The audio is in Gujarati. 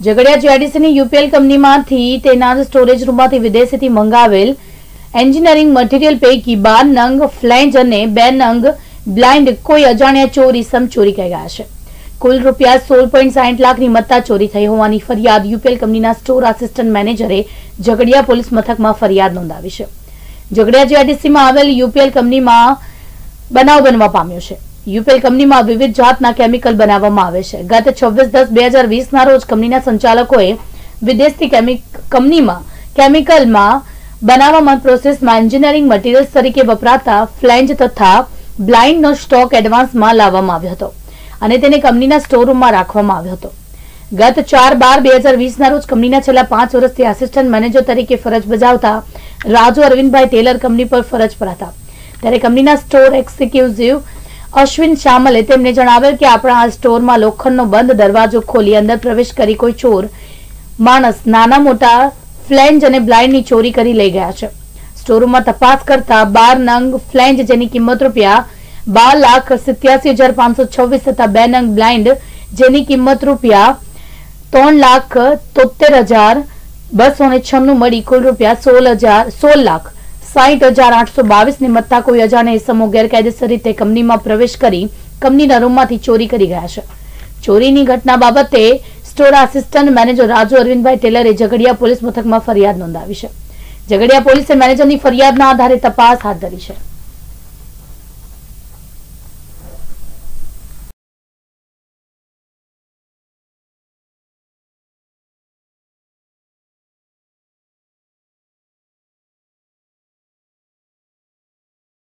ઝઘડિયા જીઆઈડીસીની યુપીએલ કંપનીમાંથી તેના સ્ટોરેજ રૂમમાંથી વિદેશીથી મંગાવેલ એન્જિનિયરિંગ મટીરીયલ પૈકી બાર નંગ ફ્લેન્જ અને બે નંગ બ્લાઇન્ડ કોઈ અજાણ્યા ચોર ઇસમ ચોરી કરી ગયા છે. કુલ રૂપિયા સોળ પોઈન્ટ સાઠ લાખની મત્તા ચોરી થઈ હોવાની ફરિયાદ યુપીએલ કંપનીના સ્ટોર આસિસ્ટન્ટ મેનેજરે ઝઘડિયા પોલીસ મથકમાં ફરિયાદ નોંધાવી છે. ઝઘડિયા જીઆઈડીસીમાં આવેલ યુપીએલ કંપનીમાં બનાવ બનવા પામ્યો છે. યુપીએલ કંપનીમાં વિવિધ જાતના કેમિકલ બનાવવામાં આવે છે. ગત છવ્વીસ દસ બે હજાર વીસના રોજ કંપનીના સંચાલકોએ વિદેશથી કંપનીમાં કેમિકલમાં બનાવવામાં પ્રોસેસમાં એન્જિનિયરિંગ મટીરિયલ્સ તરીકે વપરાતા ફ્લેન્જ તથા બ્લાઇન્ડનો સ્ટોક એડવાન્સમાં લાવવામાં આવ્યો હતો અને તેને કંપનીના સ્ટોરરૂમમાં રાખવામાં આવ્યો હતો. ગત ચાર બાર બે હજાર વીસના રોજ કંપનીના છેલ્લા પાંચ વર્ષથી આસિસ્ટન્ટ મેનેજર તરીકે ફરજ બજાવતા રાજુ અરવિંદભાઈ ટેલર કંપની પર ફરજ પર હતા ત્યારે કંપનીના સ્ટોર એક્ઝિક્યુટિવ અશ્વિન શામલે તેમને જણાવેલ કે આપણા આ સ્ટોરમાં લોખંડનો બંધ દરવાજો ખોલી અંદર પ્રવેશ કરી કોઈ ચોર, માણસ નાના મોટા ફ્લેન્જ અને બ્લાઇન્ડની ચોરી કરી લઈ ગયા છે. સ્ટોરૂમમાં તપાસ કરતા બાર નંગ ફ્લેન્જ જેની કિંમત રૂપિયા બાર લાખ સિત્યાસી હજાર પાંચસો છવ્વીસ તથા બે નંગ બ્લાઇન્ડ જેની કિંમત રૂપિયા ત્રણ લાખ તોતેર હજાર બસો ને છન્નું મળી. કુલ રૂપિયા સોળ હજાર સોળ લાખ સાહીઠ હજાર આઠસો બાવીસની મત્તા કોઈ અજાણે ગેરકાયદેસર રીતે કંપનીમાં પ્રવેશ કરી કંપનીના રૂમમાંથી ચોરી કરી ગયા છે. ચોરીની ઘટના બાબતે store assistant manager Raju Arvindbhai ટેલરે Jhagadia police મથકમાં ફરિયાદ નોંધાવી છે. ઝઘડિયા પોલીસે મેનેજરની ફરિયાદના આધારે તપાસ હાથ ધરી છે.